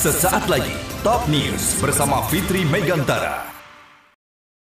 Sesaat lagi, Top News bersama Fitri Megantara.